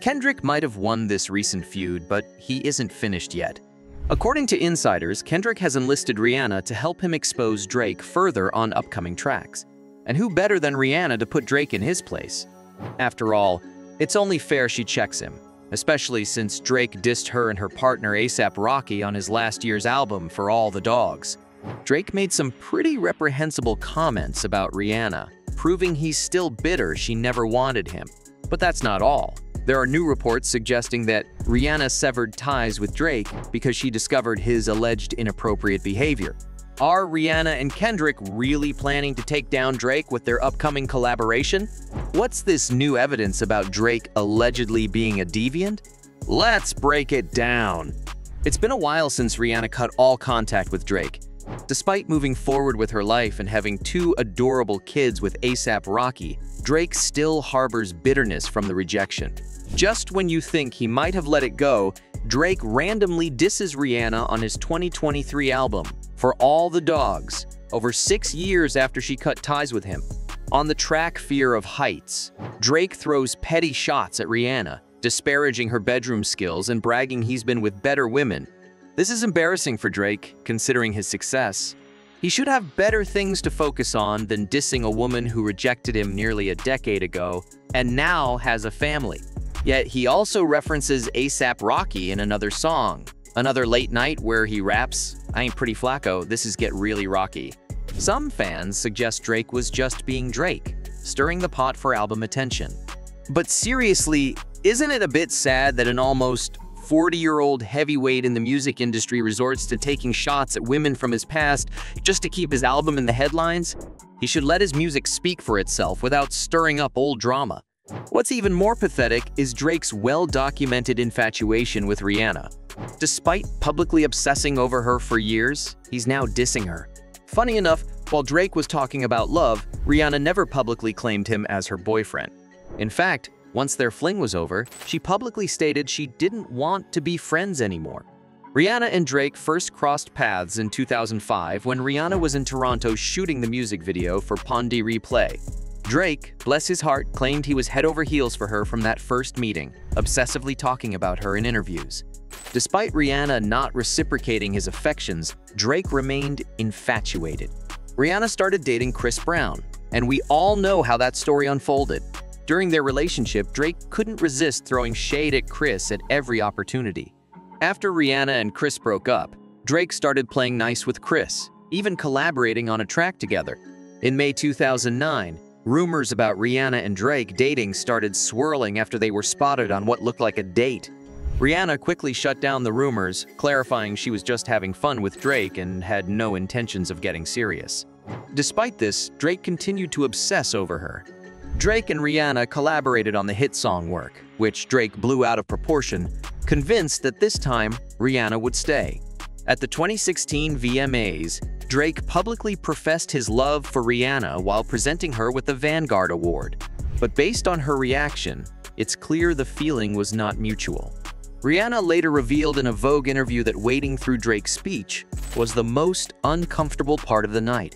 Kendrick might have won this recent feud, but he isn't finished yet. According to insiders, Kendrick has enlisted Rihanna to help him expose Drake further on upcoming tracks. And who better than Rihanna to put Drake in his place? After all, it's only fair she checks him, especially since Drake dissed her and her partner ASAP Rocky on his last year's album For All the Dogs. Drake made some pretty reprehensible comments about Rihanna, proving he's still bitter she never wanted him. But that's not all. There are new reports suggesting that Rihanna severed ties with Drake because she discovered his alleged inappropriate behavior. Are Rihanna and Kendrick really planning to take down Drake with their upcoming collaboration? What's this new evidence about Drake allegedly being a deviant? Let's break it down. It's been a while since Rihanna cut all contact with Drake. Despite moving forward with her life and having two adorable kids with ASAP Rocky, Drake still harbors bitterness from the rejection. Just when you think he might have let it go, Drake randomly disses Rihanna on his 2023 album, For All the Dogs, over six years after she cut ties with him. On the track Fear of Heights, Drake throws petty shots at Rihanna, disparaging her bedroom skills and bragging he's been with better women. This is embarrassing for Drake, considering his success. He should have better things to focus on than dissing a woman who rejected him nearly a decade ago and now has a family. Yet he also references ASAP Rocky in another song, another late night where he raps, I ain't pretty Flacko, this is get really rocky. Some fans suggest Drake was just being Drake, stirring the pot for album attention. But seriously, isn't it a bit sad that an almost 40-year-old heavyweight in the music industry resorts to taking shots at women from his past just to keep his album in the headlines? He should let his music speak for itself without stirring up old drama. What's even more pathetic is Drake's well-documented infatuation with Rihanna. Despite publicly obsessing over her for years, he's now dissing her. Funny enough, while Drake was talking about love, Rihanna never publicly claimed him as her boyfriend. In fact, once their fling was over, she publicly stated she didn't want to be friends anymore. Rihanna and Drake first crossed paths in 2005 when Rihanna was in Toronto shooting the music video for Pon de Replay. Drake, bless his heart, claimed he was head over heels for her from that first meeting, obsessively talking about her in interviews. Despite Rihanna not reciprocating his affections, Drake remained infatuated. Rihanna started dating Chris Brown, and we all know how that story unfolded. During their relationship, Drake couldn't resist throwing shade at Chris at every opportunity. After Rihanna and Chris broke up, Drake started playing nice with Chris, even collaborating on a track together. In May 2009, rumors about Rihanna and Drake dating started swirling after they were spotted on what looked like a date. Rihanna quickly shut down the rumors, clarifying she was just having fun with Drake and had no intentions of getting serious. Despite this, Drake continued to obsess over her, Drake and Rihanna collaborated on the hit song Work, which Drake blew out of proportion, convinced that this time Rihanna would stay. At the 2016 VMAs, Drake publicly professed his love for Rihanna while presenting her with the Vanguard Award. But based on her reaction, it's clear the feeling was not mutual. Rihanna later revealed in a Vogue interview that wading through Drake's speech was the most uncomfortable part of the night.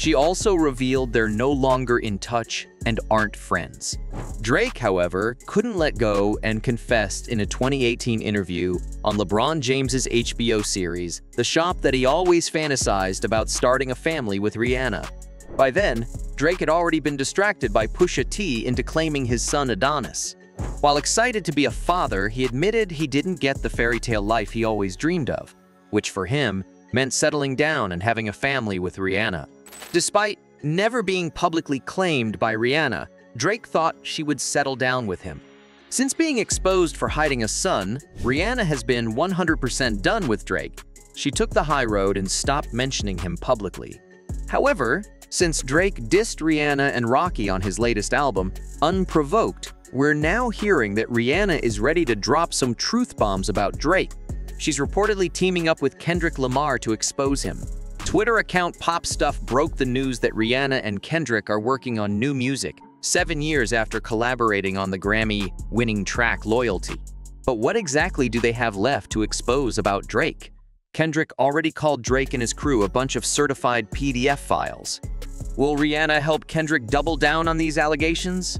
She also revealed they're no longer in touch and aren't friends. Drake, however, couldn't let go and confessed in a 2018 interview on LeBron James's HBO series, The Shop that he always fantasized about starting a family with Rihanna. By then, Drake had already been distracted by Pusha T into claiming his son Adonis. While excited to be a father, he admitted he didn't get the fairy tale life he always dreamed of, which for him meant settling down and having a family with Rihanna. Despite never being publicly claimed by Rihanna, Drake thought she would settle down with him. Since being exposed for hiding a son, Rihanna has been 100% done with Drake. She took the high road and stopped mentioning him publicly. However, since Drake dissed Rihanna and Rocky on his latest album, Unprovoked, we're now hearing that Rihanna is ready to drop some truth bombs about Drake. She's reportedly teaming up with Kendrick Lamar to expose him. Twitter account Pop Stuff broke the news that Rihanna and Kendrick are working on new music, seven years after collaborating on the Grammy-winning track Loyalty. But what exactly do they have left to expose about Drake? Kendrick already called Drake and his crew a bunch of certified PDF files. Will Rihanna help Kendrick double down on these allegations?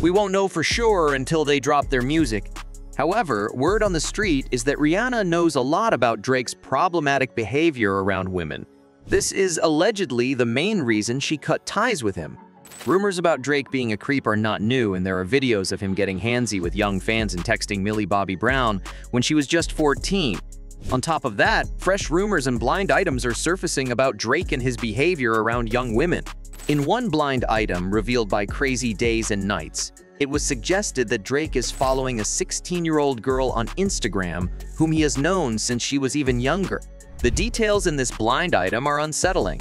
We won't know for sure until they drop their music. However, word on the street is that Rihanna knows a lot about Drake's problematic behavior around women. This is allegedly the main reason she cut ties with him. Rumors about Drake being a creep are not new, and there are videos of him getting handsy with young fans and texting Millie Bobby Brown when she was just 14. On top of that, fresh rumors and blind items are surfacing about Drake and his behavior around young women. In one blind item revealed by Crazy Days and Nights, it was suggested that Drake is following a 16-year-old girl on Instagram whom he has known since she was even younger. The details in this blind item are unsettling.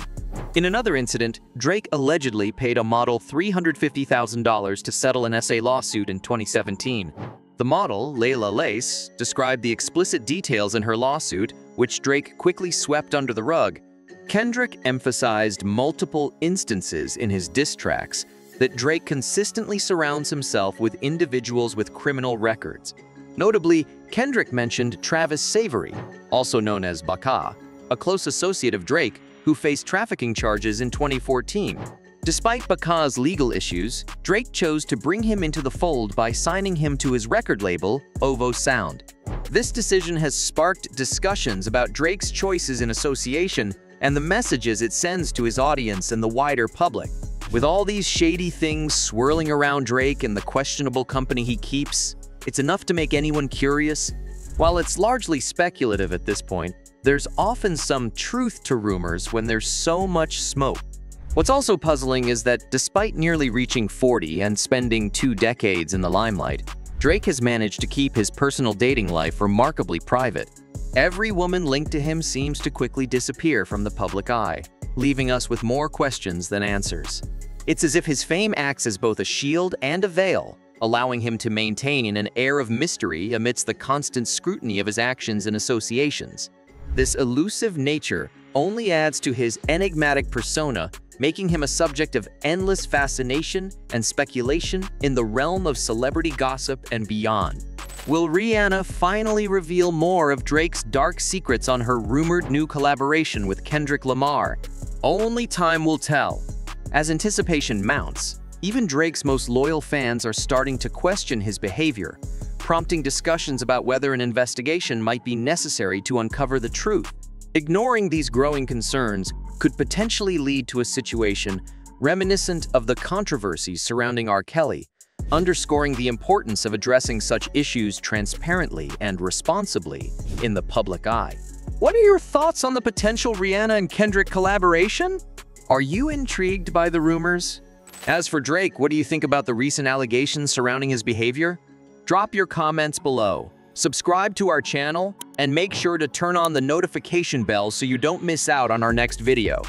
In another incident, Drake allegedly paid a model $350,000 to settle an SA lawsuit in 2017. The model, Layla Lace, described the explicit details in her lawsuit, which Drake quickly swept under the rug. Kendrick emphasized multiple instances in his diss tracks that Drake consistently surrounds himself with individuals with criminal records. Notably, Kendrick mentioned Travis Savoury, also known as Baka, a close associate of Drake who faced trafficking charges in 2014. Despite Baka's legal issues, Drake chose to bring him into the fold by signing him to his record label, OVO Sound. This decision has sparked discussions about Drake's choices in association and the messages it sends to his audience and the wider public. With all these shady things swirling around Drake and the questionable company he keeps, it's enough to make anyone curious. While it's largely speculative at this point, there's often some truth to rumors when there's so much smoke. What's also puzzling is that despite nearly reaching 40 and spending two decades in the limelight, Drake has managed to keep his personal dating life remarkably private. Every woman linked to him seems to quickly disappear from the public eye, leaving us with more questions than answers. It's as if his fame acts as both a shield and a veil, allowing him to maintain an air of mystery amidst the constant scrutiny of his actions and associations. This elusive nature only adds to his enigmatic persona making him a subject of endless fascination and speculation in the realm of celebrity gossip and beyond. Will Rihanna finally reveal more of Drake's dark secrets on her rumored new collaboration with Kendrick Lamar? Only time will tell. As anticipation mounts, even Drake's most loyal fans are starting to question his behavior, prompting discussions about whether an investigation might be necessary to uncover the truth. Ignoring these growing concerns could potentially lead to a situation reminiscent of the controversies surrounding R. Kelly, underscoring the importance of addressing such issues transparently and responsibly in the public eye. What are your thoughts on the potential Rihanna and Kendrick collaboration? Are you intrigued by the rumors? As for Drake, what do you think about the recent allegations surrounding his behavior? Drop your comments below. Subscribe to our channel and make sure to turn on the notification bell so you don't miss out on our next video.